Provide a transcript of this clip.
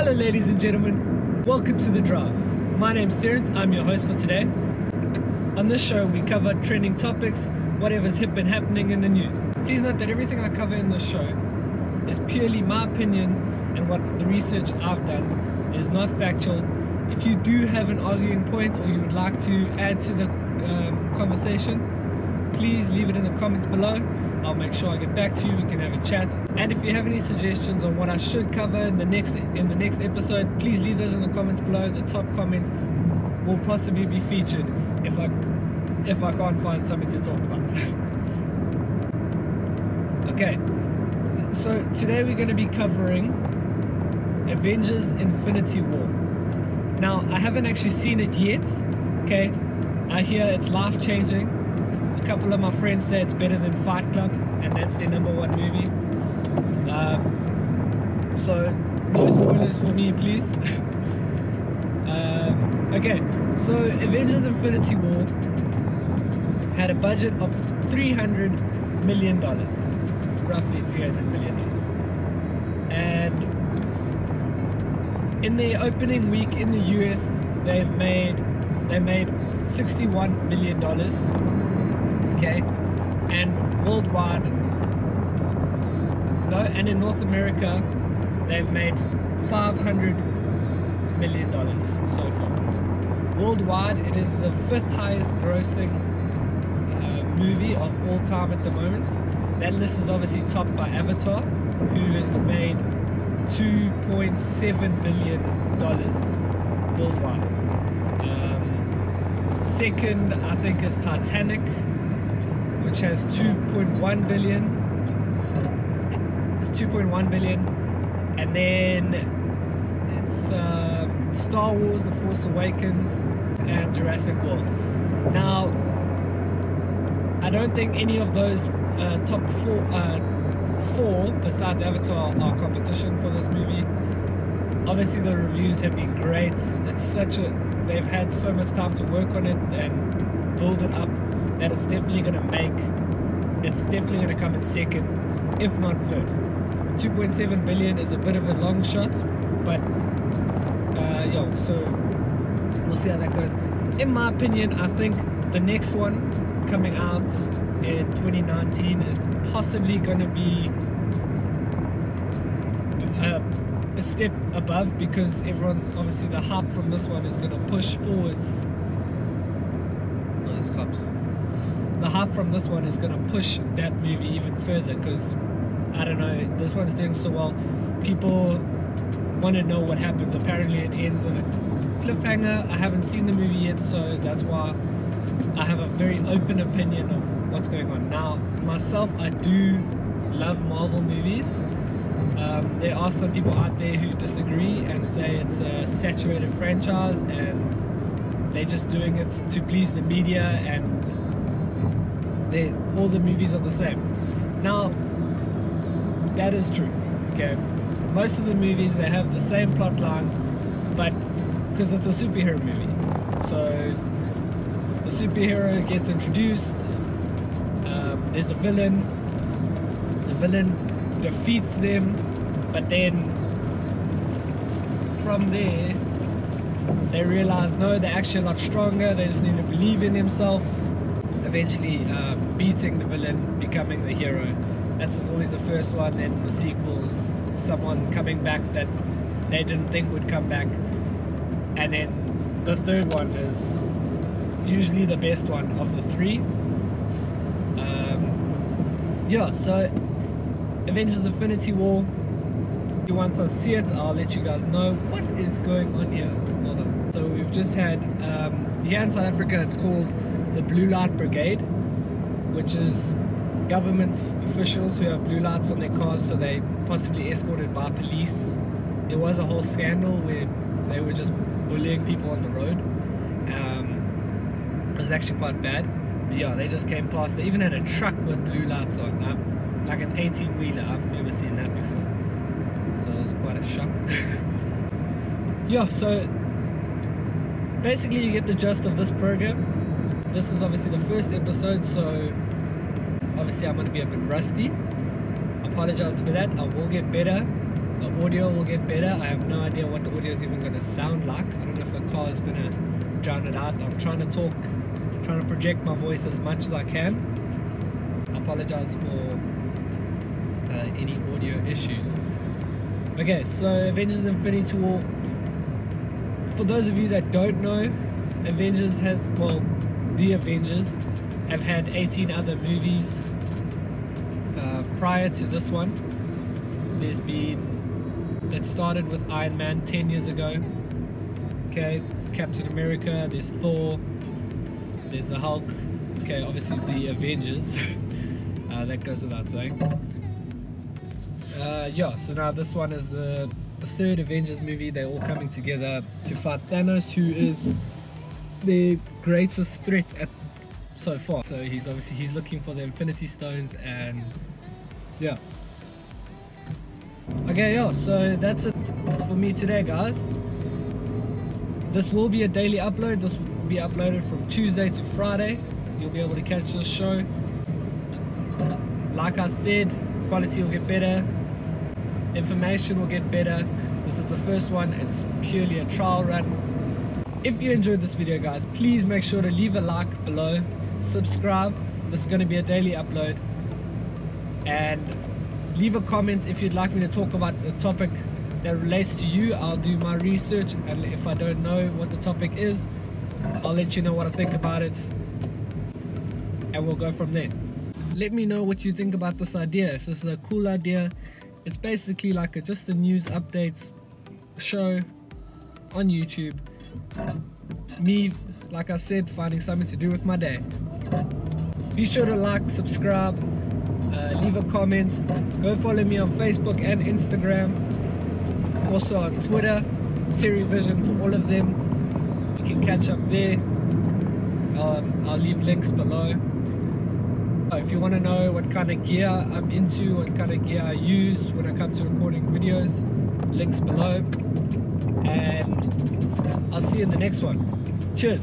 Hello, ladies and gentlemen. Welcome to The Drive. My name's Terence. I'm your host for today. On this show, we cover trending topics, whatever's hip and happening in the news. Please note that everything I cover in this show is purely my opinion and what the research I've done is not factual. If you do have an arguing point or you would like to add to the um, conversation, please leave it in the comments below. I'll make sure I get back to you. We can have a chat. And if you have any suggestions on what I should cover in the next in the next episode, please leave those in the comments below. The top comment will possibly be featured if I if I can't find something to talk about. okay. So today we're going to be covering Avengers Infinity War. Now, I haven't actually seen it yet. Okay? I hear it's life-changing a couple of my friends say it's better than Fight Club, and that's their number one movie. Um, so, no spoilers for me, please. um, okay, so Avengers Infinity War had a budget of $300 million, roughly $300 million. And in the opening week in the US, they've made they made $61 million okay? And worldwide, no, and in North America, they've made 500 million dollars so far. Worldwide, it is the fifth highest grossing uh, movie of all time at the moment. That list is obviously topped by Avatar, who has made 2.7 billion dollars worldwide. Um, second, I think, is Titanic which has 2.1 billion. It's 2.1 billion, and then it's uh, Star Wars: The Force Awakens and Jurassic World. Now, I don't think any of those uh, top four, uh, four besides Avatar are competition for this movie. Obviously, the reviews have been great. It's such a they've had so much time to work on it and build it up that it's definitely going to make, it's definitely going to come in second, if not first. 2.7 billion is a bit of a long shot, but uh, yo, so we'll see how that goes. In my opinion, I think the next one coming out in 2019 is possibly going to be uh, a step above because everyone's obviously the hype from this one is going to push forwards. Hype from this one is going to push that movie even further because I don't know, this one's doing so well. People want to know what happens. Apparently, it ends on a cliffhanger. I haven't seen the movie yet, so that's why I have a very open opinion of what's going on. Now, myself, I do love Marvel movies. Um, there are some people out there who disagree and say it's a saturated franchise and they're just doing it to please the media and all the movies are the same. Now, that is true. Okay, most of the movies they have the same plot line, but because it's a superhero movie, so the superhero gets introduced. Um, there's a villain. The villain defeats them, but then from there they realize no, they're actually a lot stronger. They just need to believe in themselves eventually uh, beating the villain, becoming the hero. That's always the first one, then the sequels, someone coming back that they didn't think would come back. And then the third one is usually the best one of the three. Um, yeah, so Avengers Infinity War. Once I see it, I'll let you guys know what is going on here. So we've just had, um, here in South Africa, it's called the Blue Light Brigade, which is government officials who have blue lights on their cars so they possibly escorted by police. There was a whole scandal where they were just bullying people on the road. Um, it was actually quite bad. But yeah, they just came past. They even had a truck with blue lights on. I've, like an 18 wheeler. I've never seen that before. So it was quite a shock. yeah, so basically you get the gist of this program this is obviously the first episode, so obviously I'm going to be a bit rusty. Apologize for that. I will get better. The audio will get better. I have no idea what the audio is even going to sound like. I don't know if the car is going to drown it out. I'm trying to talk, trying to project my voice as much as I can. I apologize for uh, any audio issues. Okay, so Avengers Infinity War. For those of you that don't know, Avengers has, well, the Avengers I've had 18 other movies uh, prior to this one. There's been, it started with Iron Man 10 years ago. Okay, Captain America, there's Thor, there's the Hulk. Okay, obviously the Avengers. uh, that goes without saying. Uh, yeah, so now this one is the, the third Avengers movie. They're all coming together to fight Thanos, who is the greatest threat at so far. So he's obviously he's looking for the Infinity Stones and yeah. Okay, yeah, so that's it for me today, guys. This will be a daily upload. This will be uploaded from Tuesday to Friday. You'll be able to catch this show. Like I said, quality will get better. Information will get better. This is the first one. It's purely a trial run. If you enjoyed this video, guys, please make sure to leave a like below. Subscribe. This is going to be a daily upload. And leave a comment if you'd like me to talk about a topic that relates to you I'll do my research and if I don't know what the topic is I'll let you know what I think about it and we'll go from there let me know what you think about this idea if this is a cool idea it's basically like a, just a news updates show on YouTube me like I said finding something to do with my day. Be sure to like subscribe uh, leave a comment. Go follow me on Facebook and Instagram. Also on Twitter Terry Vision for all of them. You can catch up there. Um, I'll leave links below. If you want to know what kind of gear I'm into what kind of gear I use when I come to recording videos links below and I'll see you in the next one. Cheers.